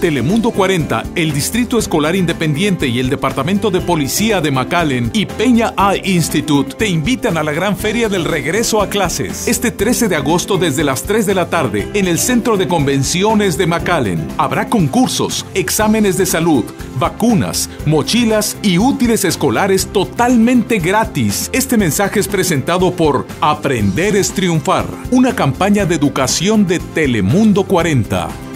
Telemundo 40, el Distrito Escolar Independiente y el Departamento de Policía de McAllen y Peña Eye Institute te invitan a la gran feria del regreso a clases este 13 de agosto desde las 3 de la tarde en el Centro de Convenciones de McAllen. Habrá concursos, exámenes de salud, vacunas, mochilas y útiles escolares totalmente gratis. Este mensaje es presentado por Aprender es Triunfar, una campaña de educación de Telemundo 40.